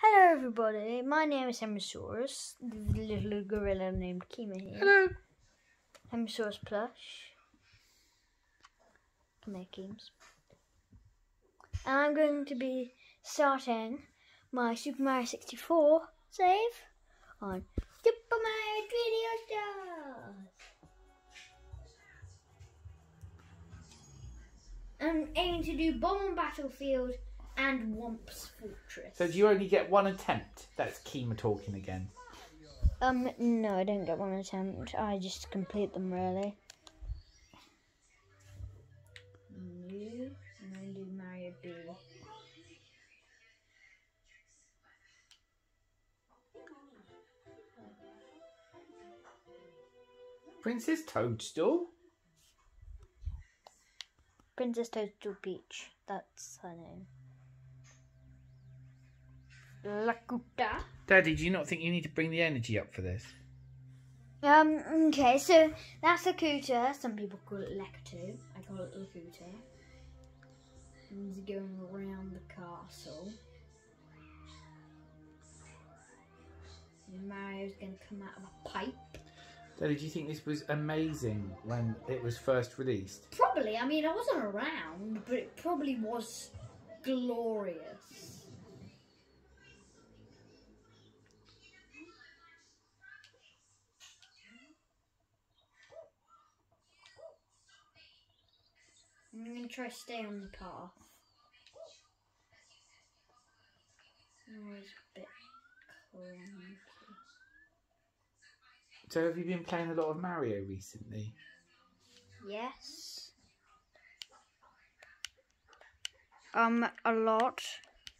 Hello, everybody. My name is Henrysaurus, the little gorilla named Kima here. Hello. Henrysaurus plush. Come here, Keems. And I'm going to be starting my Super Mario 64 save on Super Mario 3D All Stars. I'm aiming to do Bob-omb Battlefield and Whomp's Fortress. So do you only get one attempt? That's Kima talking again. Um, no, I don't get one attempt. I just complete them really. New, and then do Mario B. Princess Toadstool? Princess Toadstool Peach. That's her name. Lakuta. Daddy, do you not think you need to bring the energy up for this? Um, okay, so that's Lakuta. Some people call it Lektu. I call it Lakuta. And he's going around the castle. And Mario's gonna come out of a pipe. Daddy, do you think this was amazing when it was first released? Probably, I mean, I wasn't around, but it probably was glorious. I'm gonna try to stay on the path. A bit clunky. So have you been playing a lot of Mario recently? Yes. Um, a lot.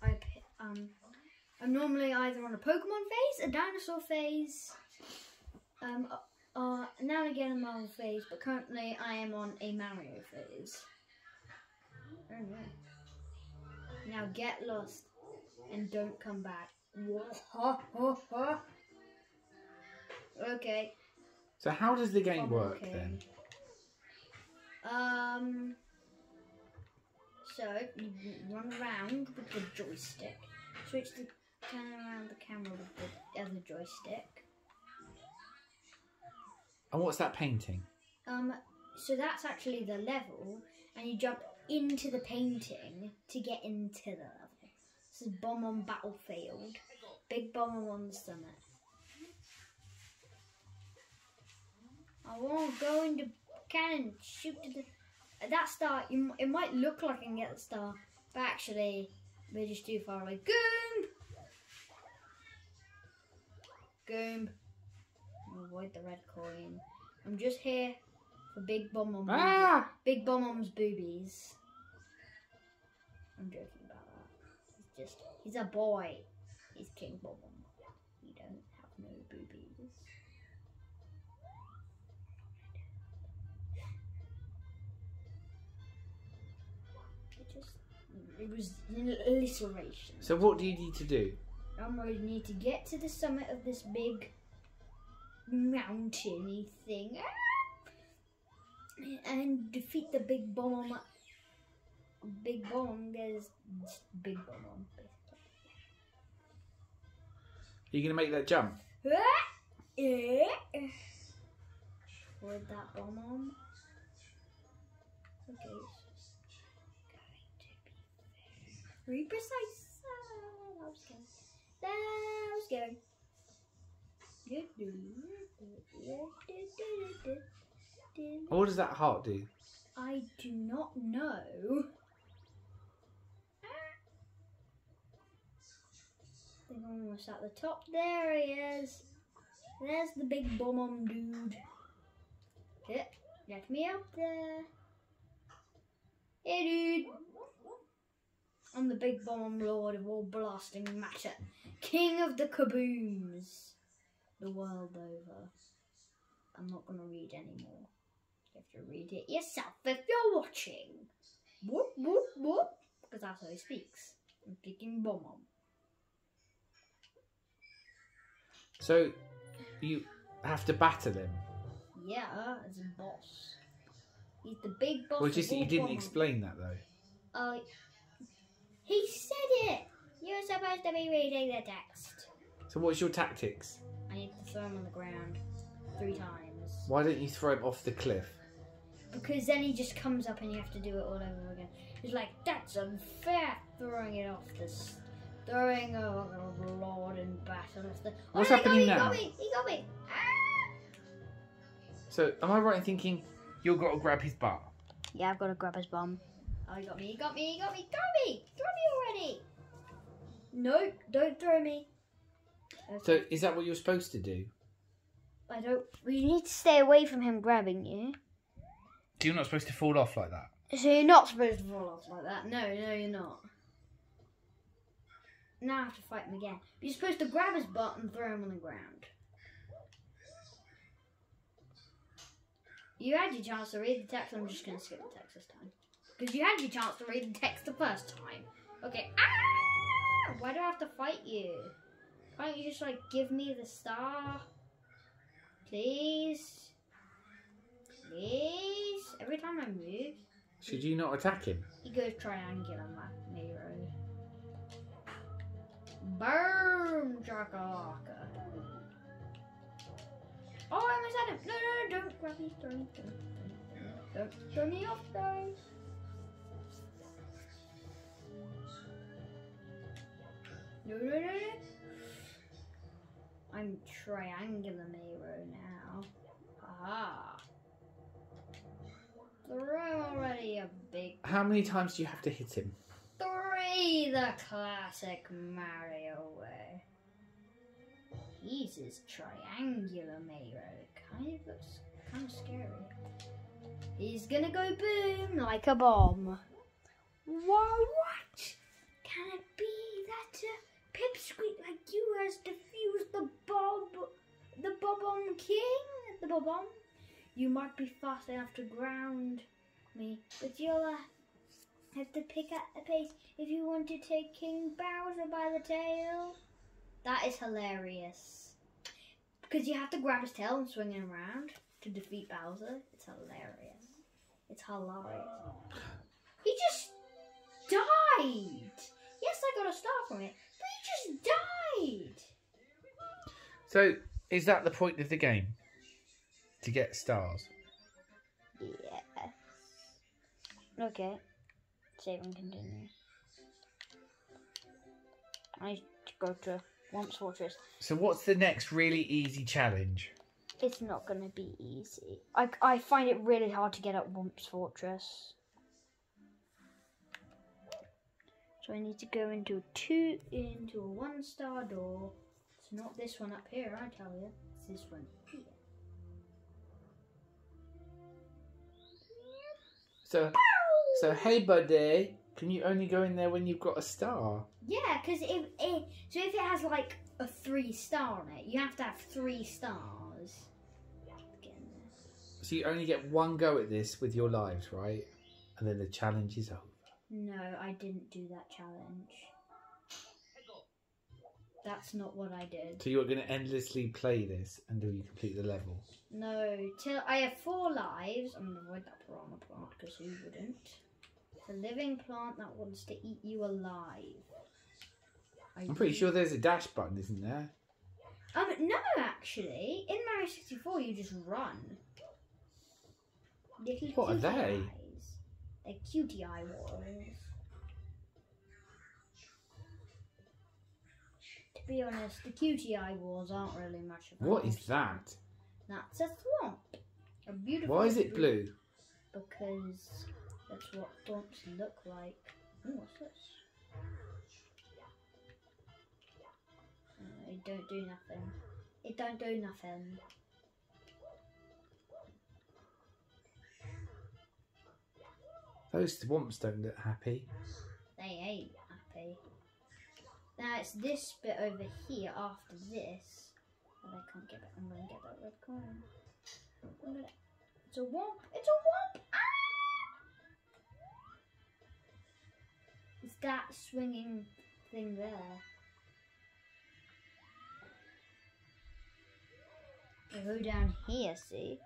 I um, I'm normally either on a Pokemon phase, a dinosaur phase, um, uh, uh, now and again a Marvel phase, but currently I am on a Mario phase. Now get lost and don't come back. okay. So how does the game work okay. then? Um. So you run around with the joystick. Switch the turn around the camera with the other joystick. And what's that painting? Um. So that's actually the level, and you jump into the painting to get into the level. This is Bob-omb battlefield. Big Bob-omb the summit. I won't go into cannon. Shoot the. At that star, you, it might look like I can get the star, but actually, we're just too far away. Goomb! Goomb. Avoid the red coin. I'm just here for Big Bob-omb. Ah! Big Bomb Mom's boobies. I'm joking about that. He's just, he's a boy. He's King Bomb Mom. He don't have no boobies. It just, it was an alliteration. So what do you need to do? I'm going to need to get to the summit of this big mountainy thing Ah! And defeat the big bomb. Big bomb is big bomb. Are you to make that jump? Eh. Where'd that Bob-omb? Okay, it's just going to be very precise. Ah, that was good. That was good. What does that heart do? I do not know. I think I'm almost at the top. There he is. There's the big bomb um dude. Yeah, let me up there. Hey, dude. I'm the big bomb um lord of all blasting matter. King of the kabooms. The world over. I'm not going to read anymore. You have to read it yourself if you're watching. Whoop, whoop, whoop. Because that's how he speaks. I'm speaking bomb bomb. So you have to battle him. Yeah, as a boss. He's the big boss. Well, just you didn't bomb- explain that though. Uh, he said it. You're supposed to be reading the text. So what's your tactics? I need to throw him on the ground three times. Why don't you throw him off the cliff? Because then he just comes up and you have to do it all over again. He's like, that's unfair. Throwing it off this. Throwing a, a lord and battle off the. What's oh, happening he got now? Me, he got me. He got me. Ah! So am I right in thinking you've got to grab his butt? Yeah, I've got to grab his bum. Oh, he got me. He got me. He got me. Got me. Throw me already. No, don't throw me. So is that what you're supposed to do? I don't. We need to stay away from him grabbing you. You're not supposed to fall off like that. So you're not supposed to fall off like that. No, no, you're not. Now I have to fight him again. You're supposed to grab his butt and throw him on the ground. You had your chance to read the text. I'm just going to skip the text this time. Because you had your chance to read the text the first time. Okay. Ah! Why do I have to fight you? Can't you just, like, give me the star? Please? Every time I move, Should you not attack him? he goes triangular map Nero. Boom! Chakalaka. Oh, I almost had him. No, no, no, don't grab me. Don't, don't, don't, don't throw me off, guys. No, no, no, no. I'm triangular Nero now. Ah. Already a big How many times do you have to hit him? Three, the classic Mario way. He's his triangular Mario. Kind of looks kind of scary. He's gonna go boom like a bomb. Why, what? Can it be that uh, Pipsqueak like you has defused the Bob, the Bob-omb King? The Bob-omb? You might be fast enough to ground me, but you'll uh, have to pick up the pace if you want to take King Bowser by the tail. That is hilarious. Because you have to grab his tail and swing him around to defeat Bowser. It's hilarious. It's hilarious. He just died! Yes, I got a star from it, but he just died! So is that the point of the game? To get stars? Yes. Okay. Save and continue. I need to go to Whomps Fortress. So what's the next really easy challenge? It's not going to be easy. I, I find it really hard to get up Whomps Fortress. So I need to go into a two into a one star door. It's not this one up here, I tell you. It's this one So so hey buddy, can you only go in there when you've got a star? Yeah, because if it so if it has like a three star on it, you have to have three stars. to get in there. So you only get one go at this with your lives, right? And then the challenge is over. No, I didn't do that challenge. That's not what I did. So you're going to endlessly play this until you complete the level. No, till I have four lives. I'm gonna avoid that piranha plant because who wouldn't? It's a living plant that wants to eat you alive. I I'm pretty sure there's a dash button, isn't there? Um, no, actually, in Mario 64, you just run. Little What are they? Eyes. They're cutie eye walls. Be honest, the eye walls aren't really much of a What is that? That's a swamp. A beautiful. Why is it blue? Because that's what swamps look like. Ooh, what's this? Uh, it don't do nothing. It don't do nothing. Those swamps don't look happy. They ain't happy. Now it's this bit over here after this. But I can't get it. I'm gonna get that red coin. Gonna- It's a whomp. It's a whomp. Ah! It's that swinging thing there. I go down here, see?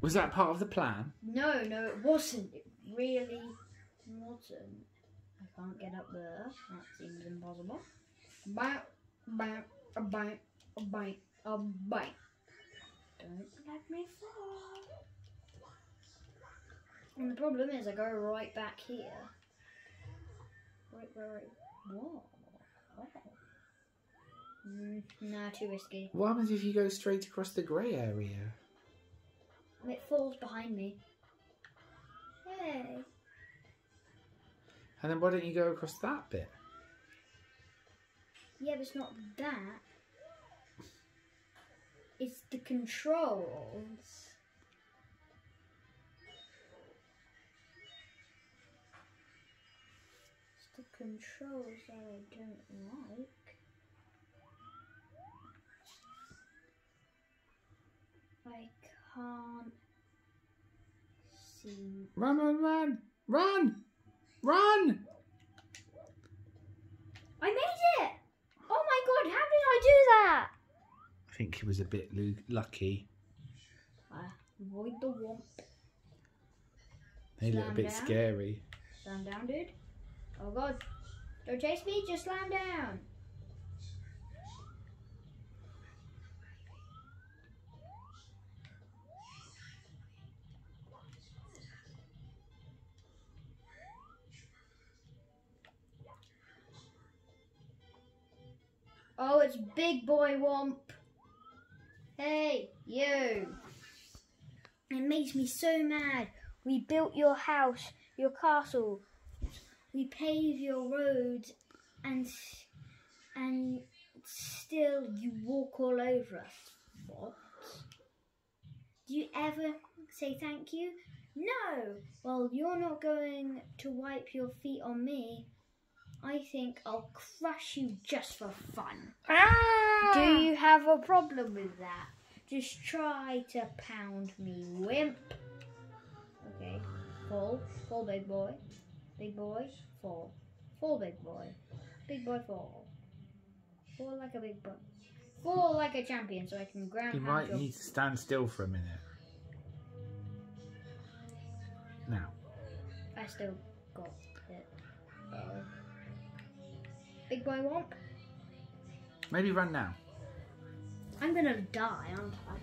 Was that part of the plan? No, no, it wasn't. It really wasn't. I can't get up there. That seems impossible. Bang, bang, a bang, a bang, a bang. Don't let me fall. And the problem is, I go right back here. Right, right, right. Whoa. Oh. Mm, nah, too risky. What happens if you go straight across the grey area? It falls behind me. Hey. And then why don't you go across that bit? Yeah, but it's not that. It's the controls. It's the controls that I don't like. I can't see. Run, run, run! Run! Run! I made it! Oh my god, how did I do that? I think he was a bit lucky. Uh, avoid the whomp. They look a bit down. scary. Slam down, dude. Oh god. Don't chase me, just slam down. Oh, it's Big Boy Whomp. Hey, you. It makes me so mad. We built your house, your castle. We pave your roads, and and still you walk all over us. What? Do you ever say thank you? No. Well, you're not going to wipe your feet on me. I think I'll crush you just for fun. Do you have a problem with that? Just try to pound me, wimp. Okay, fall, fall, big boy, big boy, fall, fall, big boy, big boy, fall, fall like a big boy, fall like a champion, so I can ground You might your. need to stand still for a minute. Now. I still got it. Uh, big boy whomp. Maybe run now. I'm gonna die, aren't I?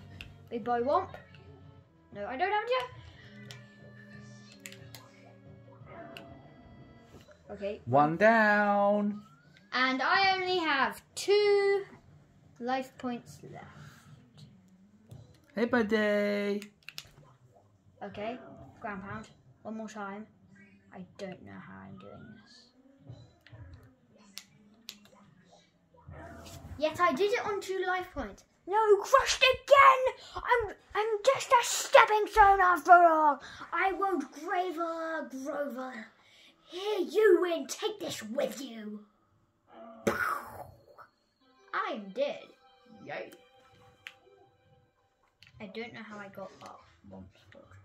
Big boy whomp. No, I don't have to. Okay, One down. and I only have two life points left. Hey, buddy. Okay, ground pound. One more time. I don't know how I'm doing this. Yet I did it on two life points. No, crushed again! I'm I'm just a stepping stone after all. I won't graver, Grover. Here you win. Take this with you. I'm dead. Yay. I don't know how I got up. Whomp's fortress.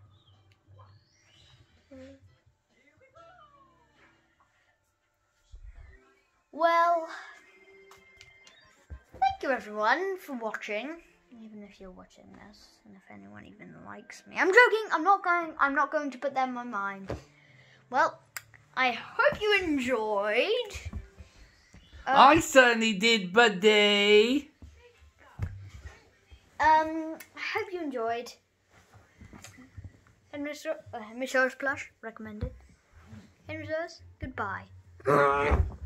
Well, thank you everyone for watching. Even if you're watching this, and if anyone even likes me, I'm joking. I'm not going. I'm not going to put that in my mind. Well, I hope you enjoyed. Uh, I certainly did, buddy. Um, I hope you enjoyed. And Mr. Uh, Mr. Plush recommended. And Reserves, goodbye.